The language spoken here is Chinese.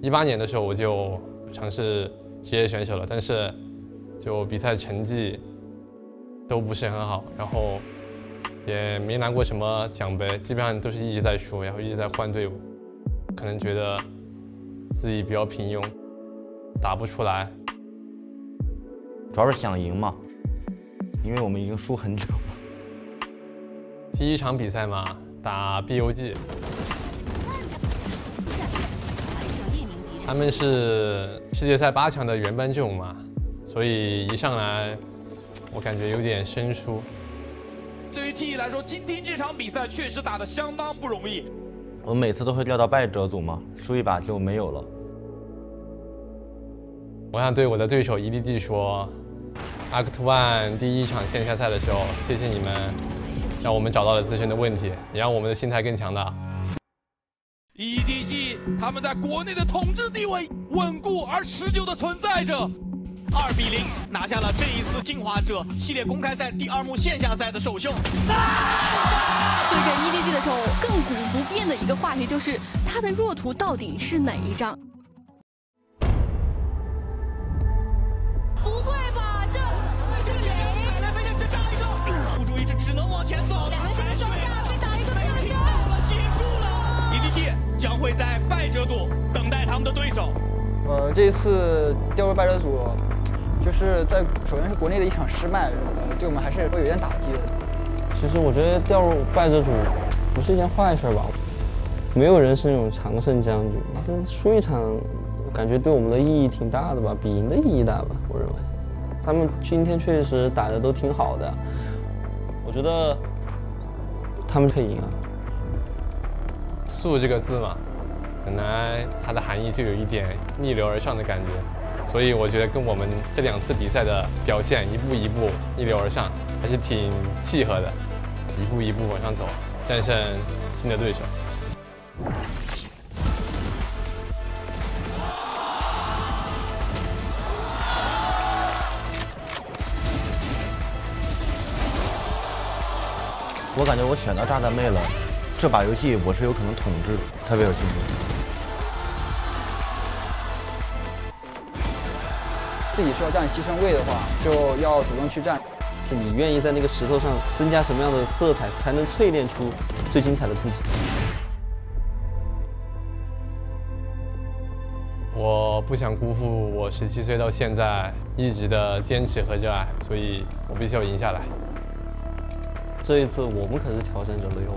一八年的时候我就尝试职业选手了，但是就比赛成绩都不是很好，然后也没拿过什么奖杯，基本上都是一直在输，然后一直在换队伍，可能觉得自己比较平庸，打不出来。主要是想赢嘛，因为我们已经输很久了。第一场比赛嘛，打 BOG，他们是世界赛八强的原班阵容嘛，所以一上来我感觉有点生疏。对于 T 来说，今天这场比赛确实打得相当不容易。我每次都会料到败者组嘛，输一把就没有了。我想对我的对手 EDG 说，Act One 第一场线下赛的时候，谢谢你们，让我们找到了自身的问题，也让我们的心态更强大。他们在国内的统治地位稳固而持久的存在着。二比零拿下了这一次进化者系列公开赛第二幕线下赛的首秀。对阵 EDG 的时候，亘古不变的一个话题就是他的弱图到底是哪一张？的对手。呃，这一次掉入败者组，就是在首先是国内的一场失败，呃，对我们还是会有点打击的。其实我觉得掉入败者组不是一件坏事吧，没有人是那种常胜将军，但输一场，感觉对我们的意义挺大的吧，比赢的意义大吧，我认为。他们今天确实打的都挺好的，我觉得他们可以赢啊。速这个字嘛，本来它的含义就有一点逆流而上的感觉，所以我觉得跟我们这两次比赛的表现一步一步逆流而上，还是挺契合的，一步一步往上走，战胜新的对手。我感觉我选到炸弹妹了，这把游戏我是有可能统治的，特别有信心。自己需要占牺牲位的话，就要主动去占。就你愿意在那个石头上增加什么样的色彩，才能淬炼出最精彩的自己？我不想辜负我十七岁到现在一直的坚持和热爱，所以我必须要赢下来。这一次我们可是挑战者了哟。